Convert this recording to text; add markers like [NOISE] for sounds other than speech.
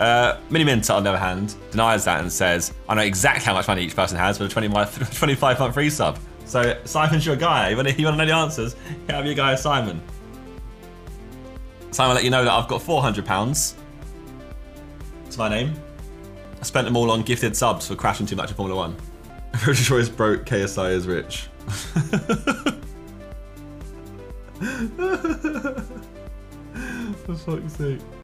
Uh, Mini Mint, on the other hand, denies that and says, I know exactly how much money each person has for the 25 [LAUGHS] month free sub. So Simon's your guy. You want to, you want to know the answers? Have your guy Simon. Simon, I'll let you know that I've got £400. It's my name. I spent them all on gifted subs for crashing too much in Formula One. Pretty sure Royce broke, KSI is rich. [LAUGHS] For fuck's sake.